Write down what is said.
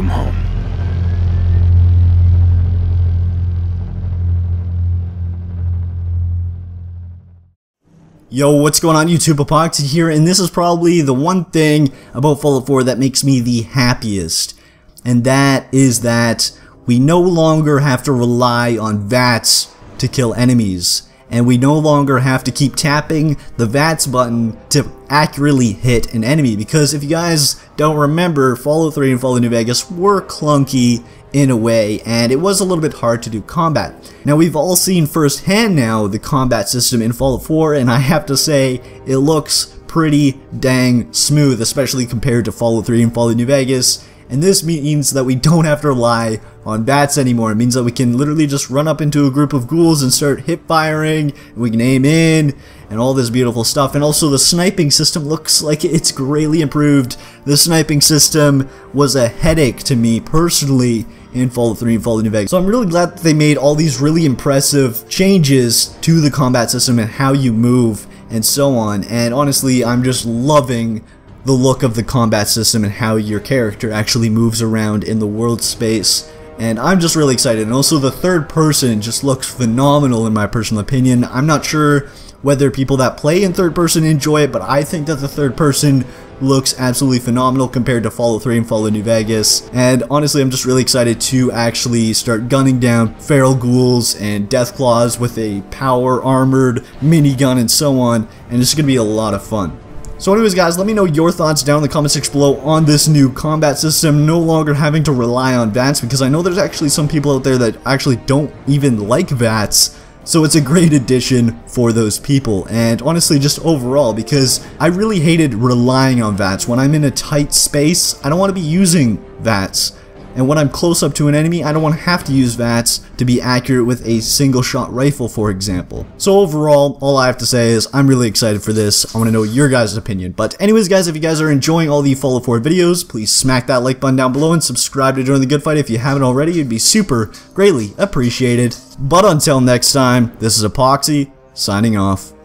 welcome home. Yo, what's going on YouTube? Apoqsi here, and this is probably the one thing about Fallout 4 that makes me the happiest. And that is that we no longer have to rely on VATS to kill enemies. And we no longer have to keep tapping the VATS button to accurately hit an enemy. Because if you guys don't remember, Fallout 3 and Fallout New Vegas were clunky in a way, and it was a little bit hard to do combat. Now we've all seen firsthand now the combat system in Fallout 4, and I have to say, it looks pretty dang smooth, especially compared to Fallout 3 and Fallout New Vegas. And this means that we don't have to rely on VATS anymore. It means that we can literally just run up into a group of ghouls and start hip firing, and we can aim in, and all this beautiful stuff. And also the sniping system looks like it's greatly improved. The sniping system was a headache to me personally in Fallout 3 and Fallout New Vegas. So I'm really glad that they made all these really impressive changes to the combat system and how you move and so on. And honestly, I'm just loving the look of the combat system and how your character actually moves around in the world space. And I'm just really excited. And also the third person just looks phenomenal in my personal opinion. I'm not sure whether people that play in third person enjoy it, but I think that the third person looks absolutely phenomenal compared to Fallout 3 and Fallout New Vegas. And honestly, I'm just really excited to actually start gunning down feral ghouls and deathclaws with a power armored minigun and so on. And it's going to be a lot of fun. So anyways guys, let me know your thoughts down in the comment section below on this new combat system, no longer having to rely on VATS, because I know there's actually some people out there that actually don't even like VATS, so it's a great addition for those people, and honestly just overall, because I really hated relying on VATS. When I'm in a tight space, I don't want to be using VATS. And when I'm close up to an enemy, I don't want to have to use VATS to be accurate with a single shot rifle, for example. So overall, all I have to say is I'm really excited for this. I want to know your guys' opinion. But anyways, guys, if you guys are enjoying all the Fallout 4 videos, please smack that like button down below and subscribe to join the good fight if you haven't already. It'd be super greatly appreciated. But until next time, this is Apoqsi, signing off.